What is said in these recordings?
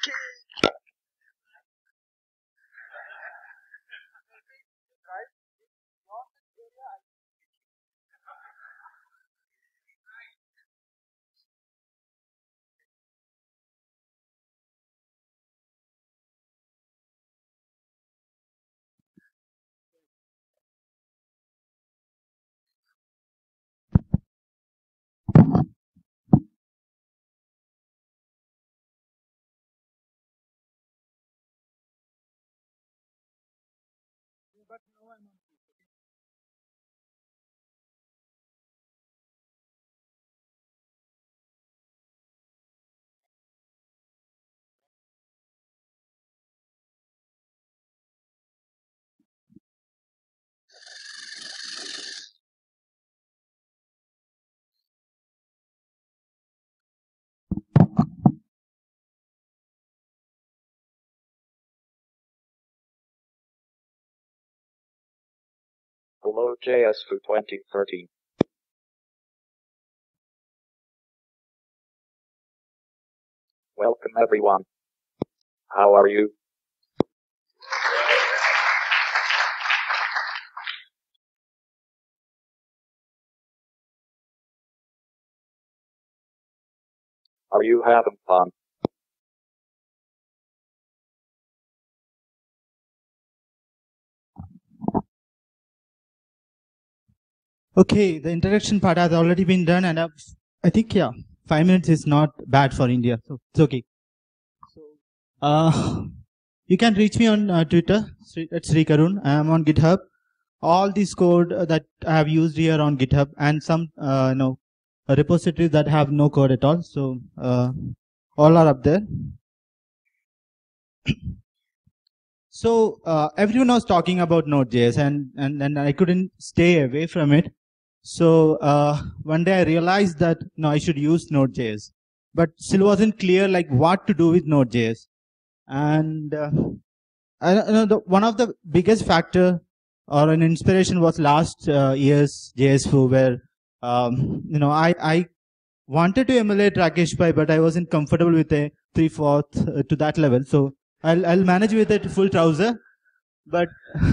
Okay. But now I'm on Below JS for 2013. Welcome everyone. How are you? Are you having fun? Okay, the introduction part has already been done, and I've, I think yeah, five minutes is not bad for India, so it's okay. So, uh, you can reach me on uh, Twitter at Sri Karun. I am on GitHub. All this code uh, that I have used here on GitHub, and some uh, you know repositories that have no code at all. So uh, all are up there. So uh, everyone was talking about Node.js, and, and and I couldn't stay away from it. So uh, one day I realized that no, I should use Node.js, but still wasn't clear like what to do with Node.js. And uh, I you know the, one of the biggest factor or an inspiration was last uh, year's JSFoo, where um, you know I I wanted to emulate Rakesh Pai, but I wasn't comfortable with a three fourth uh, to that level. So I'll I'll manage with it full trouser, but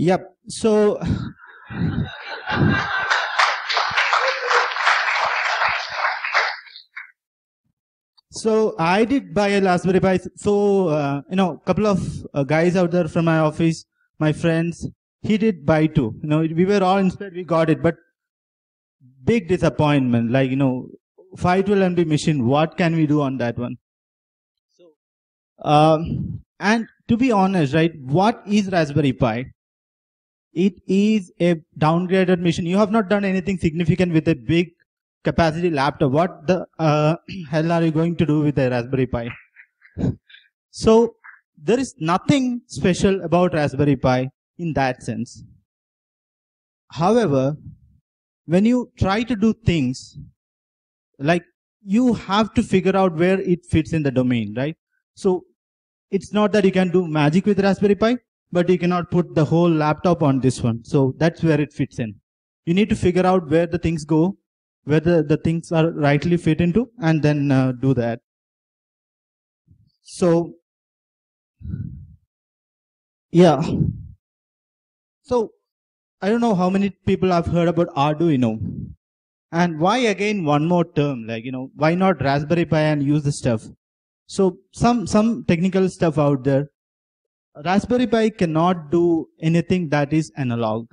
Yep. So, so I did buy a Raspberry Pi. So, uh, you know, a couple of uh, guys out there from my office, my friends, he did buy two. You know, we were all inspired. We got it, but big disappointment. Like, you know, 512 MB machine. What can we do on that one? So, um, and to be honest, right, what is Raspberry Pi? It is a downgraded machine. You have not done anything significant with a big capacity laptop. What the uh, hell are you going to do with a Raspberry Pi? so there is nothing special about Raspberry Pi in that sense. However, when you try to do things like you have to figure out where it fits in the domain, right? So it's not that you can do magic with Raspberry Pi but you cannot put the whole laptop on this one. So that's where it fits in. You need to figure out where the things go, whether the, things are rightly fit into, and then uh, do that. So, yeah. So, I don't know how many people have heard about Arduino. And why again one more term? Like, you know, why not Raspberry Pi and use the stuff? So some, some technical stuff out there. Raspberry Pi cannot do anything that is analog.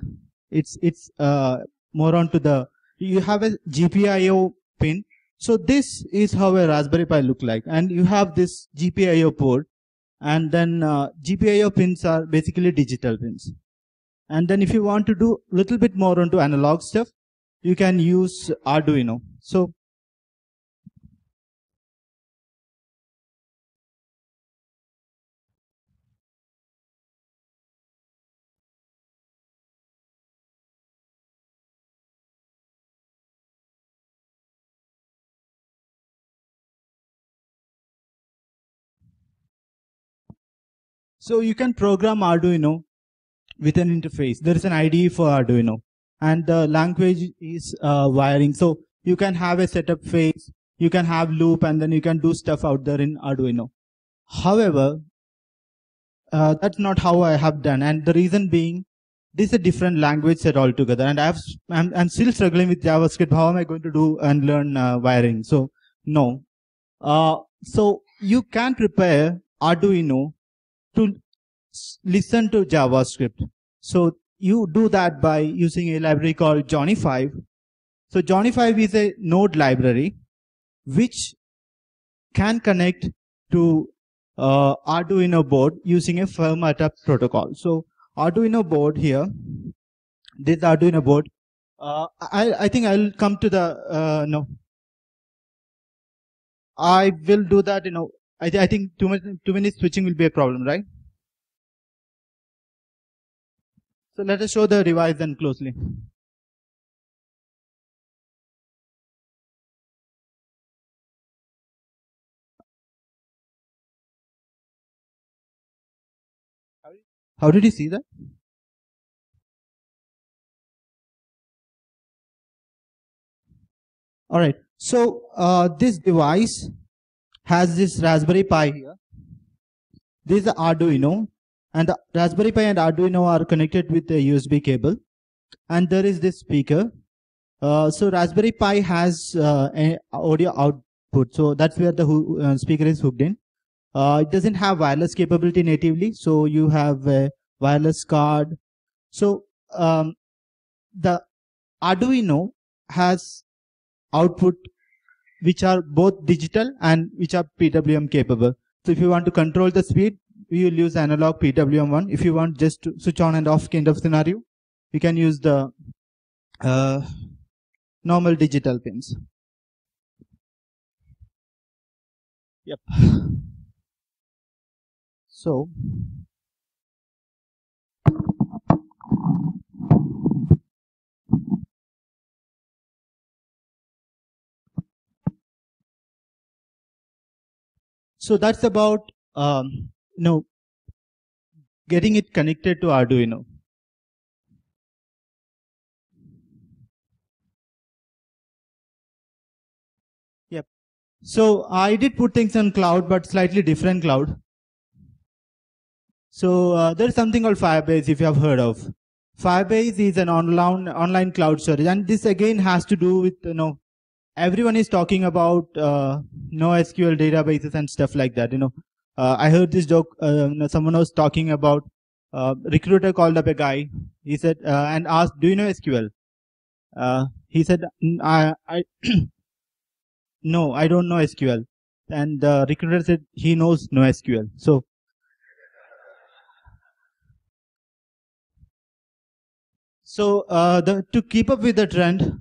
It's it's uh, more onto the you have a GPIO pin. So this is how a Raspberry Pi look like, and you have this GPIO port, and then uh, GPIO pins are basically digital pins. And then if you want to do a little bit more onto analog stuff, you can use Arduino. So So you can program Arduino with an interface. There is an IDE for Arduino and the language is uh, wiring. So you can have a setup phase, you can have loop, and then you can do stuff out there in Arduino. However, uh, that's not how I have done, and the reason being, this is a different language set altogether, and I've, I'm, I'm still struggling with JavaScript. How am I going to do and learn uh, wiring? So, no. Uh, so you can prepare Arduino to listen to JavaScript. So you do that by using a library called Johnny5. So Johnny5 is a node library which can connect to uh, Arduino board using a Firmata protocol. So Arduino board here, this Arduino board. Uh, I I think I'll come to the uh, no. I will do that. You know, I, th- I think too minutes two minutes switching will be a problem, right? So let us show the device then closely. How did you see that? All right. So uh, this device has this Raspberry Pi here. This is the Arduino, and the Raspberry Pi and Arduino are connected with a USB cable, and there is this speaker. Uh, so Raspberry Pi has uh, an audio output, so that's where the hoo- uh, speaker is hooked in. Uh, it doesn't have wireless capability natively, so you have a wireless card. So um, the Arduino has output which are both digital and which are PWM capable. So if you want to control the speed, we will use analog PWM1. If you want just to switch on and off kind of scenario, you can use the uh, normal digital pins. Yep. So so that's about um, you know getting it connected to Arduino. Yep. So I did put things on cloud, but slightly different cloud. So uh, there's something called Firebase, if you have heard of. Firebase is an online online cloud storage, and this again has to do with you know everyone is talking about uh, NoSQL databases and stuff like that. You know, uh, I heard this joke. Uh, someone was talking about uh, recruiter called up a guy. He said uh, and asked, "Do you know SQL?" Uh, he said, "I, I no, I don't know SQL." And the recruiter said he knows NoSQL. So So the, to keep up with the trend,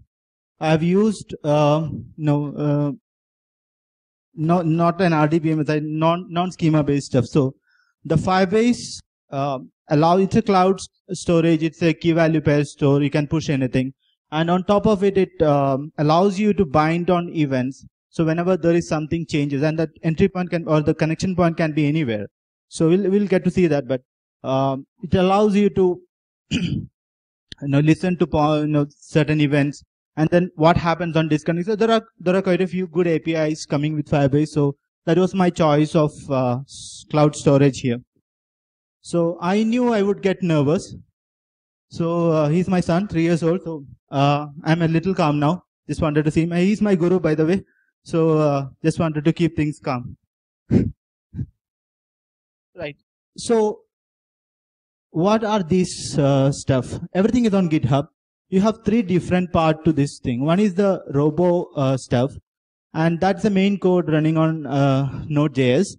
I've used uh, no uh, not not an RDBMS, it's a non non schema based stuff. So the Firebase uh, allow it's a cloud storage, it's a key value pair store. You can push anything, and on top of it, it um, allows you to bind on events. So whenever there is something changes, and that entry point can or the connection point can be anywhere. So we'll we'll get to see that, but um, it allows you to you know listen to you know certain events and then what happens on disconnect? So there are there are quite a few good apis coming with firebase. So that was my choice of uh, cloud storage here. So i knew i would get nervous. So uh, he's my son 3 years old. So uh, i'm a little calm now. Just wanted to see him. He's my guru by the way. So uh, just wanted to keep things calm. Right. So what are these uh, stuff? Everything is on GitHub. You have three different part to this thing. One is the robo uh, stuff, and that's the main code running on uh, Node.js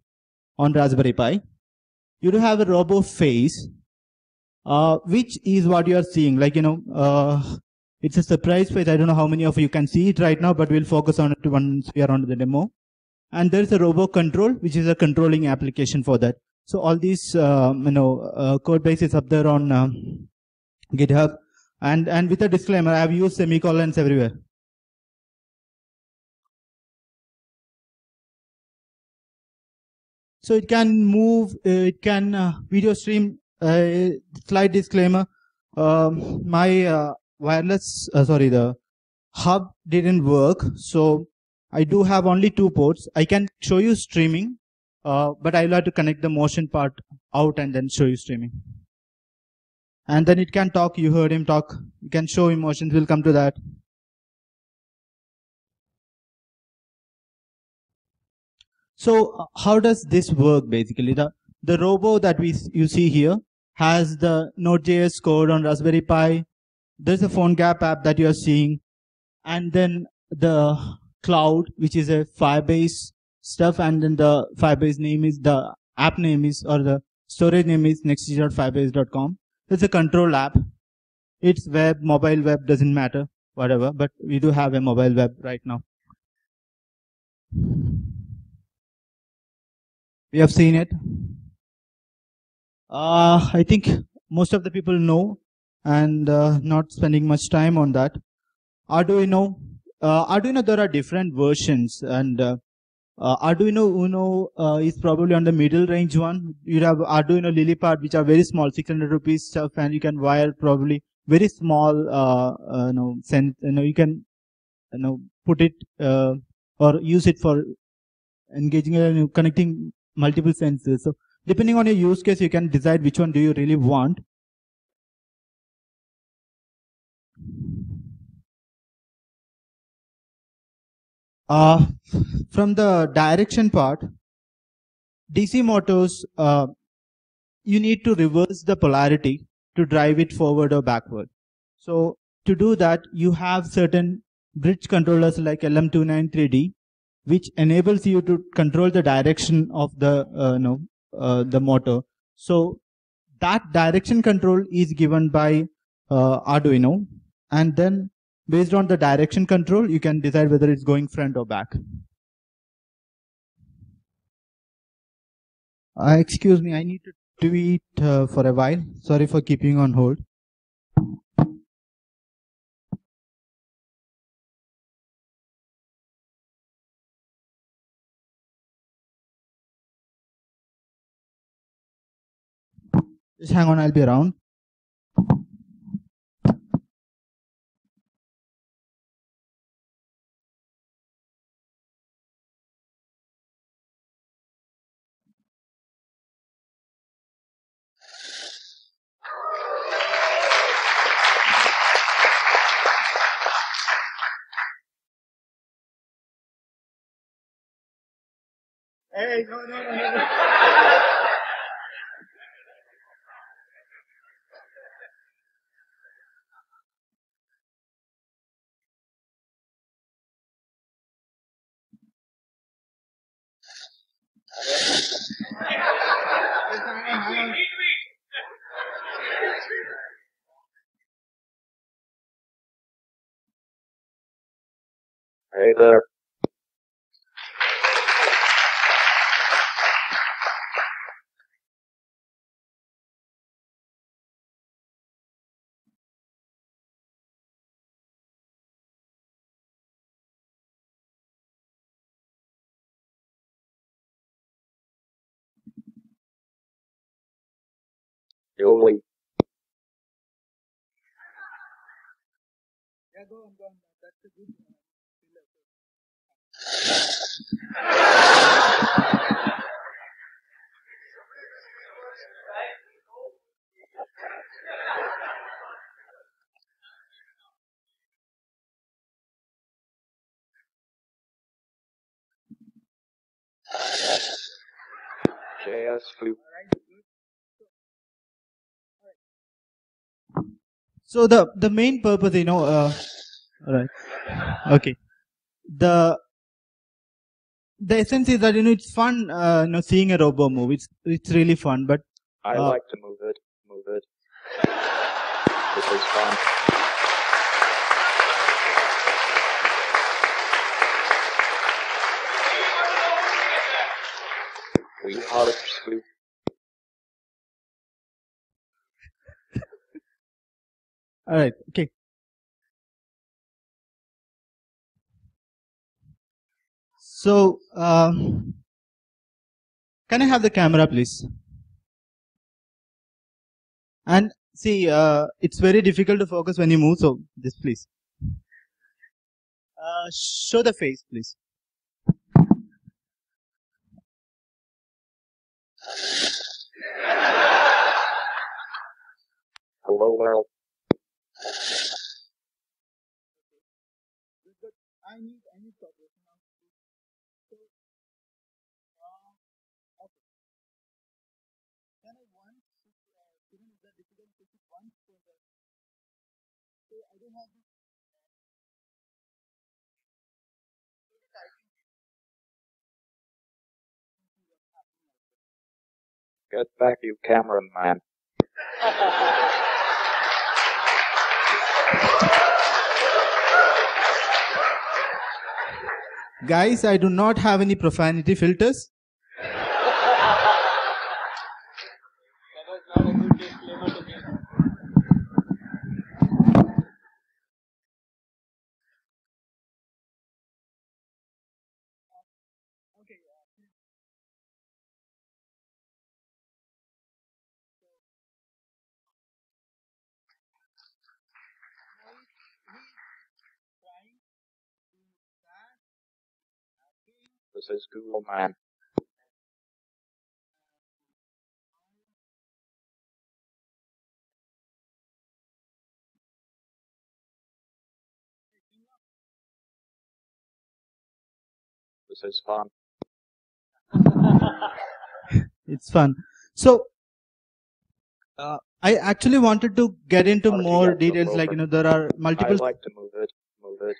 on Raspberry Pi. You do have a robo phase, uh, which is what you are seeing. Like you know, uh, it's a surprise phase. I don't know how many of you can see it right now, but we'll focus on it once we are on the demo. And there is a robo control, which is a controlling application for that. So all these, um, you know, uh, code bases up there on um, GitHub. And, and with a disclaimer, I have used semicolons everywhere. So it can move, uh, it can uh, video stream, uh, slight disclaimer. Um, my uh, wireless, uh, sorry, the hub didn't work. So I do have only two ports. I can show you streaming, uh, but I'll have to connect the motion part out and then show you streaming. And then it can talk. You heard him talk. You can show emotions. We'll come to that. So how does this work basically? The, the robo that we, you see here has the Node.js code on Raspberry Pi. There's a PhoneGap app that you're seeing. And then the cloud, which is a Firebase stuff. And then the Firebase name is, the app name is, or the storage name is next.firebase.com. It's a control app. It's web, mobile web, doesn't matter, whatever. But we do have a mobile web right now. We have seen it. Uh, I think most of the people know and uh, not spending much time on that. Arduino. Uh, Arduino, there are different versions and uh, Arduino Uno uh, is probably on the middle range one. You have Arduino LilyPad, which are very small, 600 rupees stuff, and you can wire probably very small, uh, uh, you know, send, you know, you can, you know, put it, uh, or use it for engaging, uh, connecting multiple sensors. So depending on your use case, you can decide which one do you really want. Uh, from the direction part, DC motors, uh, you need to reverse the polarity to drive it forward or backward. So to do that, you have certain bridge controllers like LM293D, which enables you to control the direction of the, uh, no, uh, the motor. So that direction control is given by uh, Arduino. And then based on the direction control, you can decide whether it's going front or back. Uh, excuse me, I need to tweet uh, for a while. Sorry for keeping on hold. Just hang on, I'll be around. Hey, no, no, no, no. Hey there. Yoli. Yeah, go on, go on. That's a good one. So the the main purpose, you know, uh, right? Okay. The the essence is that you know it's fun, uh, you know, seeing a robo move. It's it's really fun, but I Uh, like to move it. Move it. This is fun. We are Foo. All right, okay. So, uh, can I have the camera, please? And see, uh, it's very difficult to focus when you move. So, this please. Uh, show the face, please. Hello, world. Get back, you cameraman. Guys, I do not have any profanity filters. This is Google Man. This is fun. It's fun. So, uh, I actually wanted to get into How did you more details. Like, you know, there are I multiple. like to move it, move it.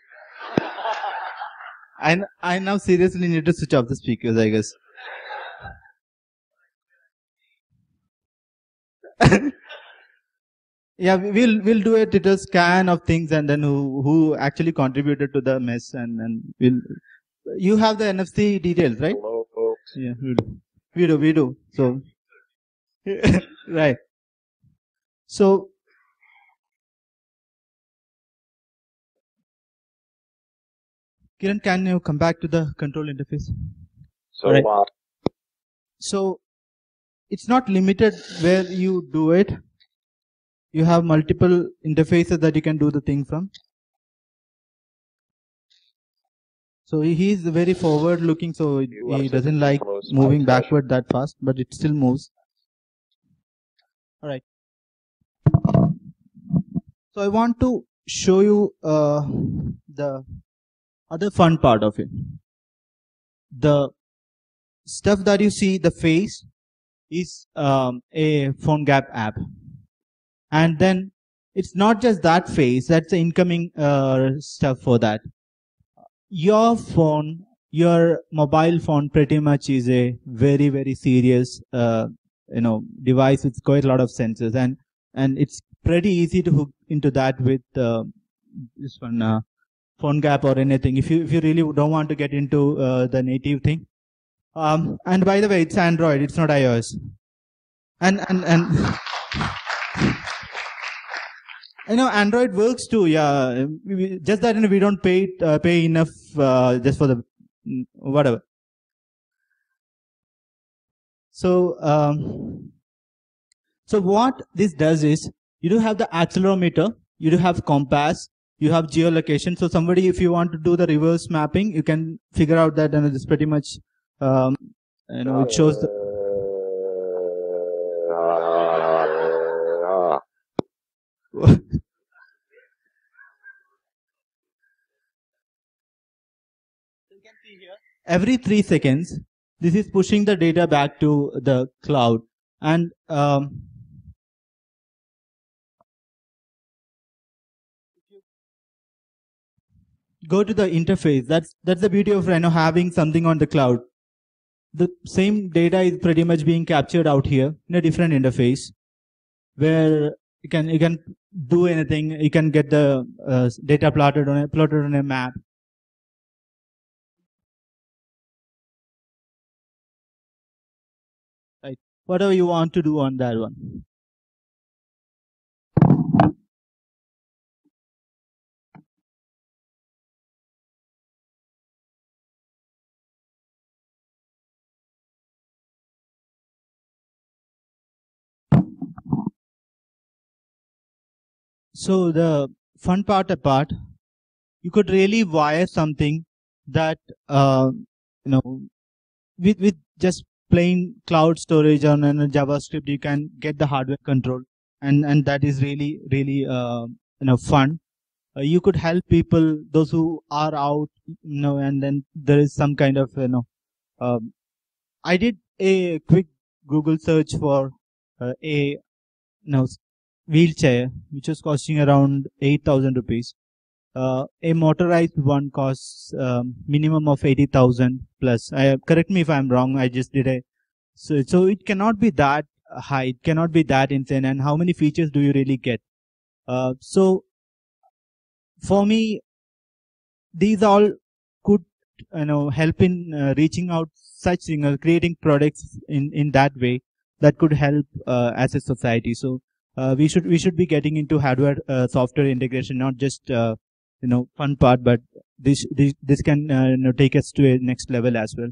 I, I now seriously need to switch off the speakers, I guess. yeah, we- we'll we'll do a little scan of things and then who who actually contributed to the mess and then we'll. You have the NFC details, right? Hello, folks. Yeah, we do. We do. We do. So, right. So, Kiran, can you come back to the control interface? So Alright. what? So, it's not limited where you do it. You have multiple interfaces that you can do the thing from. So he he is very forward looking, so You he doesn't like close to my moving backward that fast, but it still moves. Alright. So I want to show you uh, the other fun part of it. The stuff that you see, the face, is um, a PhoneGap app. And then it's not just that face, that's the incoming uh, stuff for that. Your phone, your mobile phone pretty much is a very, very serious, uh, you know, device with quite a lot of sensors and, and it's pretty easy to hook into that with, uh, this one, uh, PhoneGap or anything. If you, if you really don't want to get into, uh, the native thing. Um, and by the way, it's Android, it's not iOS. And, and, and, you know, Android works too, yeah. Just that, you know, we don't pay, uh, pay enough, uh, just for the, mm, whatever. So, um, so what this does is, you do have the accelerometer, you do have compass, you have geolocation. So somebody, if you want to do the reverse mapping, you can figure out that, and it's pretty much, um, you know, it shows the, every three seconds, this is pushing the data back to the cloud. And um, go to the interface. That's that's the beauty of know having something on the cloud. The same data is pretty much being captured out here in a different interface, where you can you can do anything. You can get the uh, data plotted on a plotted on a map. Right. Whatever you want to do on that one. So the fun part apart, you could really wire something that uh, you know with with just plain cloud storage on a JavaScript, you can get the hardware control, and and that is really really uh, you know fun. Uh, you could help people, those who are out, you know, and then there is some kind of you know. Um, I did a quick Google search for uh, a you know wheelchair, which was costing around eight thousand rupees. Uh, a motorized one costs um, minimum of 80,000 plus. I, correct me if I'm wrong. I just did a, so, so it cannot be that high. It cannot be that insane. And how many features do you really get? Uh, so for me, these all could, you know, help in uh, reaching out such thing, uh, creating products in, in that way that could help uh, as a society. So, uh, we should we should be getting into hardware uh, software integration, not just uh, you know fun part but this this, this can uh, you know, take us to a next level as well.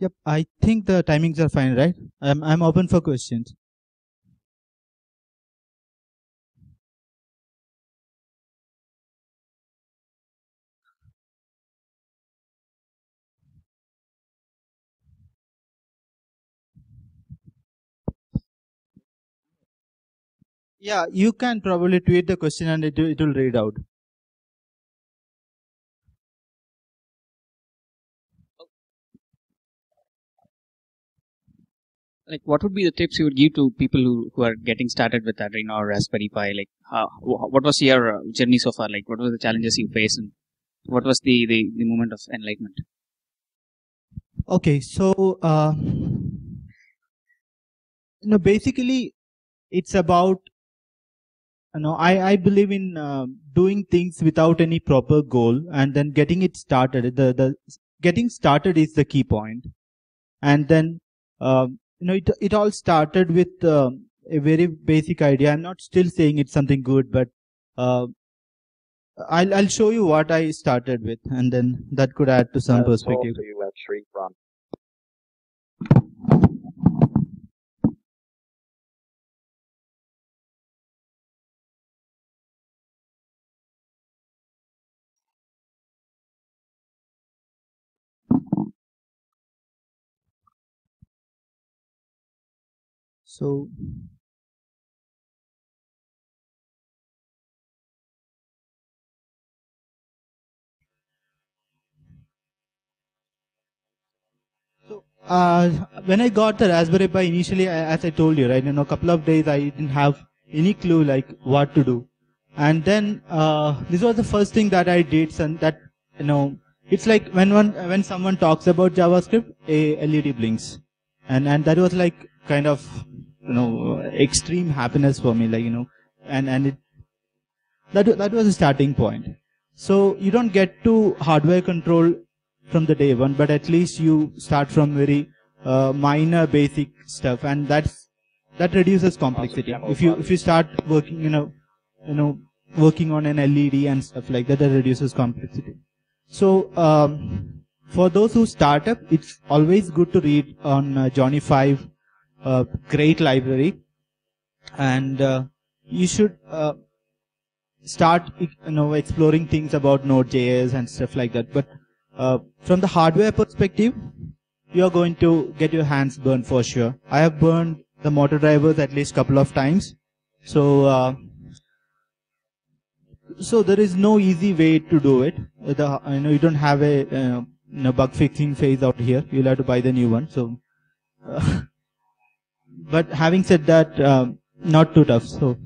Yep i think the timings are fine right? I'm i'm open for questions Yeah, you can probably tweet the question and it, it will read out. like what would be the tips you would give to people who, who are getting started with Arduino or Raspberry Pi? Like, how, what was your uh, journey so far? Like, what were the challenges you faced, and what was the the, the moment of enlightenment? Okay, so uh, you know, basically, it's about know, I I believe in uh, doing things without any proper goal and then getting it started. The the getting started is the key point. and then. Um, you know, it, it all started with uh, a very basic idea. I'm not still saying it's something good, but uh, I'll, I'll show you what I started with, and then that could add to some perspective. to you at Sri from. So, uh, when I got the Raspberry Pi initially, as I told you, right, in a couple of days, I didn't have any clue like what to do, and then uh, this was the first thing that I did, and that you know, it's like when one when someone talks about JavaScript, a LED blinks, and and that was like kind of you know extreme happiness for me like you know and and it that that was a starting point. So you don't get to hardware control from the day one but at least you start from very uh, minor basic stuff and that's that reduces complexity. If you if you start working you know you know working on an led and stuff like that that reduces complexity. So um, for those who start up it's always good to read on uh, johnny 5 uh, great library. And uh, you should uh, start you know exploring things about node.js and stuff like that. But uh, from the hardware perspective you are going to get your hands burned for sure. I have burned the motor drivers at least couple of times. So uh, so there is no easy way to do it. The, you know you don't have a uh, you know, bug fixing phase out here. You'll have to buy the new one. So but having said that, um, not too tough. So,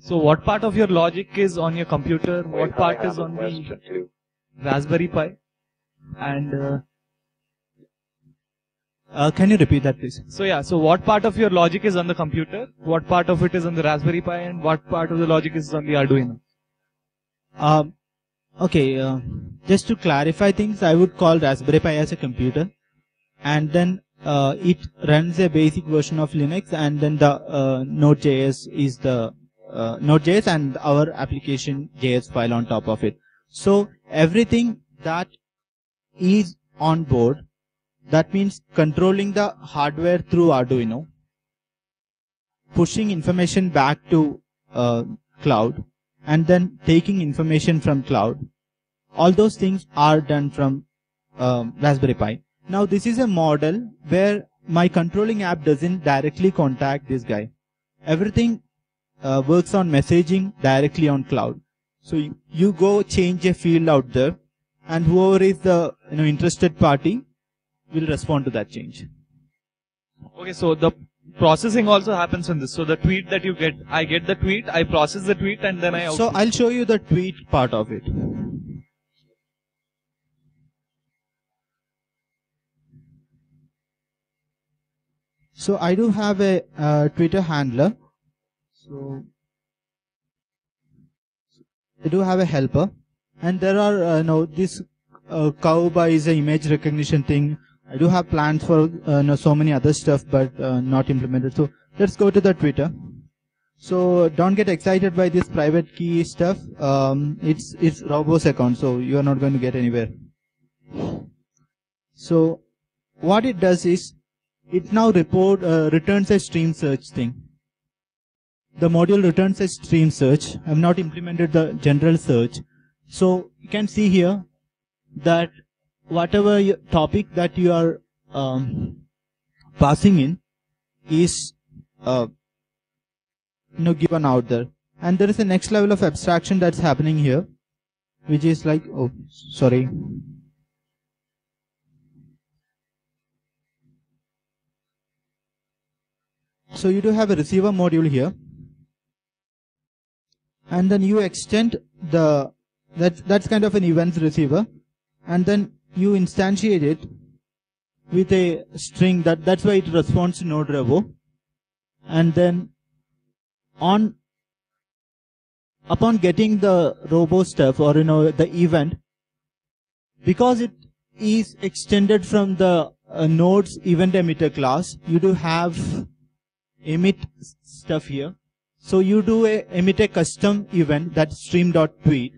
So what part of your logic is on your computer? Wait, What part is on the too. Raspberry Pi? And uh, uh, can you repeat that, please? so yeah, so what part of your logic is on the computer? What part of it is on the Raspberry Pi? And what part of the logic is on the Arduino? Um, okay, uh, just to clarify things, I would call Raspberry Pi as a computer, and then uh, it runs a basic version of Linux, and then the uh, Node.js is the uh, Node.js and our application JS file on top of it. So everything that is on board, that means controlling the hardware through Arduino, pushing information back to uh, cloud, and then taking information from cloud. All those things are done from um, Raspberry Pi. Now this is a model where my controlling app doesn't directly contact this guy. Everything uh, works on messaging directly on cloud. So you, you go change a field out there, and whoever is the you know interested party will respond to that change. Okay, so the processing also happens in this. So the tweet that you get, I get the tweet, I process the tweet, and then I So output. I'll show you the tweet part of it. So I do have a uh, Twitter handler. So I do have a helper, and there are uh, no this uh, cowboy is a image recognition thing. I do have plans for uh, so many other stuff, but uh, not implemented. So let's go to the Twitter. So don't get excited by this private key stuff. Um, it's it's Robos account, so you are not going to get anywhere. So what it does is it now report uh, returns a stream search thing. The module returns a stream search. I've not implemented the general search. So you can see here that whatever topic that you are um, passing in is uh, you know given out there. And there is a next level of abstraction that's happening here which is like oh sorry. So you do have a receiver module here. And then you extend the that that's kind of an events receiver. And then you instantiate it with a string that that's why it responds to node revo. And then on upon getting the robo stuff or you know the event because it is extended from the uh, nodes event emitter class you do have emit stuff here. So you do a emit a custom event that stream.tweet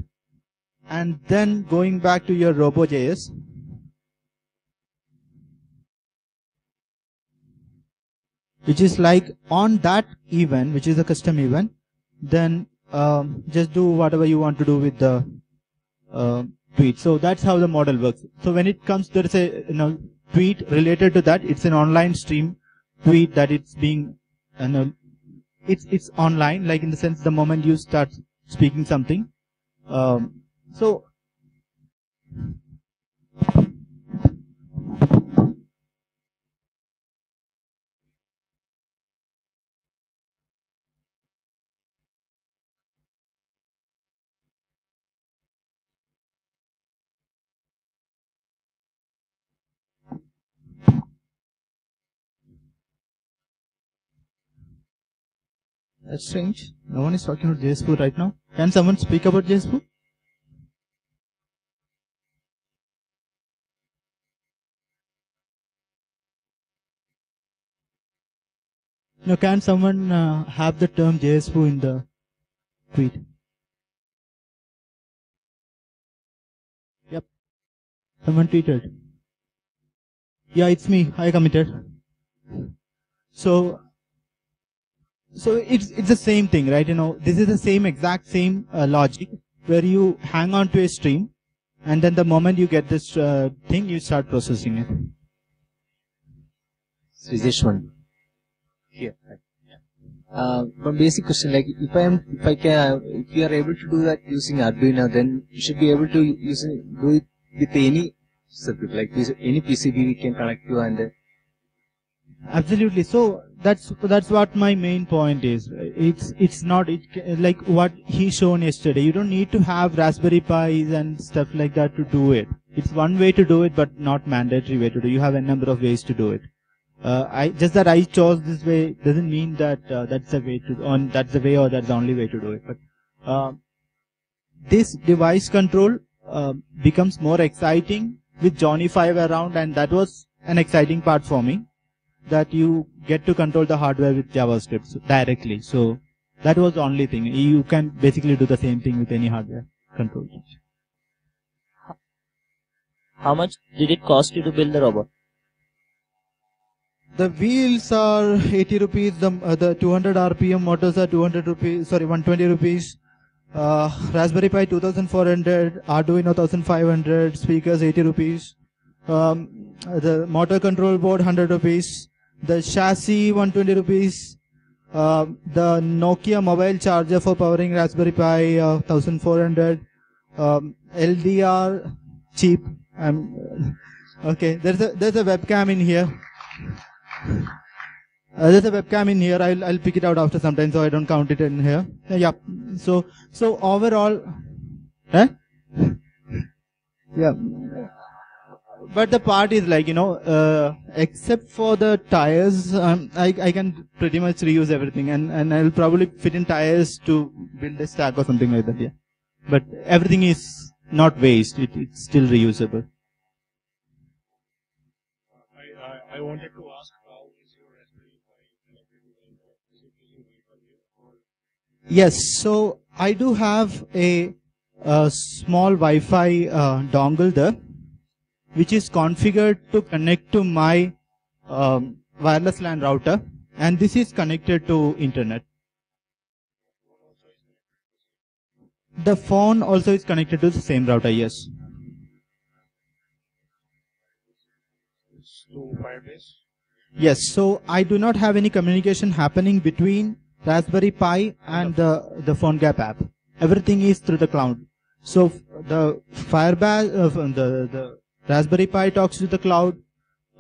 and then going back to your robo.js which is like on that event, which is a custom event, then um, just do whatever you want to do with the uh, tweet. So that's how the model works. So when it comes, there is a you know tweet related to that. It's an online stream tweet that it's being, you know, it's it's online, like in the sense the moment you start speaking something. Um, so that's strange. No one is talking about JSFoo right now. Can someone speak about JSFoo? No, can someone uh, have the term JSFoo in the tweet? Yep. Someone tweeted. Yeah, it's me. I committed. So, so it's it's the same thing, right? You know, this is the same exact same uh, logic where you hang on to a stream, and then the moment you get this uh, thing, you start processing it. So this one. Here. Uh, one basic question, like if I am, if I can, if you are able to do that using Arduino, then you should be able to use do it with any circuit, like with any PCB we can connect to and uh, Absolutely. So that's that's what my main point is. It's it's not it, like what he shown yesterday. You don't need to have Raspberry Pis and stuff like that to do it. It's one way to do it, but not mandatory way to do. You have a number of ways to do it. Uh, I just that I chose this way doesn't mean that uh, that's the way to on that's the way or that's the only way to do it. But uh, this device control uh, becomes more exciting with Johnny Five around, and that was an exciting part for me that you get to control the hardware with JavaScript directly. So That was the only thing. You can basically do the same thing with any hardware control. How much did it cost you to build the robot? The wheels are 80 rupees. The, uh, the 200 RPM motors are 200 rupees. Sorry, 120 rupees. Uh, Raspberry Pi 2400, Arduino 1500, speakers 80 rupees. Um, the motor control board 100 rupees. The chassis 120 rupees. Uh, the Nokia mobile charger for powering Raspberry Pi uh, 1400. Um, LDR cheap. Um, okay, there's a there's a webcam in here. Uh, there's a webcam in here. I'll I'll pick it out after some time, so I don't count it in here. Uh, yeah. So so overall, huh? Yeah. But the part is like you know, uh, except for the tires, um, I I can pretty much reuse everything, and and I'll probably fit in tires to build a stack or something like that. Yeah. But everything is not waste. It, it's still reusable. I, I, I wanted to ask how is your Raspberry Pi connected to the internet? Is it using Wi-Fi or Yes, so I do have a, a small Wi-Fi uh, dongle there, which is configured to connect to my um, wireless LAN router, and this is connected to internet. The phone also is connected to the same router. Yes. it's to Firebase? Yes. So I do not have any communication happening between Raspberry Pi and the, the PhoneGap app. Everything is through the cloud. So f- the Firebase, uh, the, the Raspberry Pi talks to the cloud.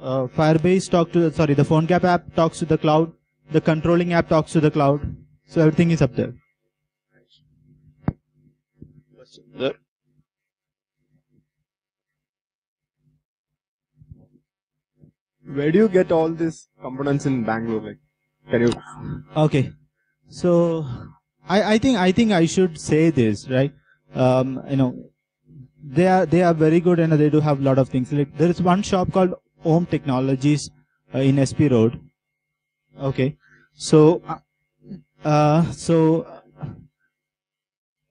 Uh, Firebase talk to the, sorry, the PhoneGap app talks to the cloud. The controlling app talks to the cloud. So everything is up there. There. Where do you get all these components in Bangalore? Like, can you? Okay. So I, I think I think I should say this, right? Um, you know, they are they are very good and they do have a lot of things. Like there is one shop called Om Technologies uh, in SP Road. Okay. So uh, uh so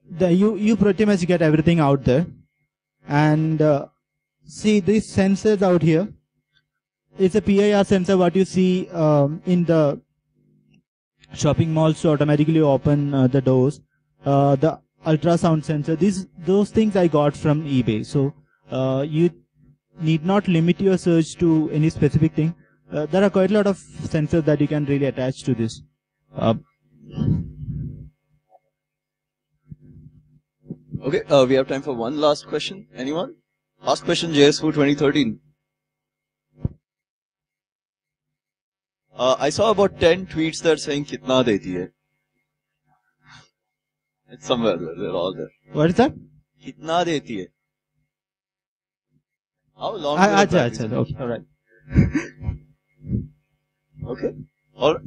the you you pretty much get everything out there. And uh, see these sensors out here. It's a PIR sensor what you see um, in the shopping malls to automatically open uh, the doors. Uh, the ultrasound sensor, these those things I got from eBay. So uh, you need not limit your search to any specific thing. Uh, there are quite a lot of sensors that you can really attach to this. Uh, Okay, uh, we have time for one last question. Anyone? Last question, JSFoo 2013. Uh, I saw about 10 tweets that are saying kitna deti hai. It's somewhere there, they're all there. what is that? Kitna deti hai. How long? Ah, will acha, okay, alright. Okay. All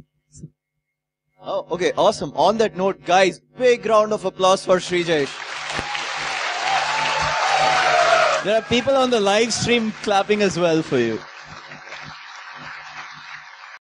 Oh, okay, awesome. On that note, guys, big round of applause for Sreejesh. There are people on the live stream clapping as well for you.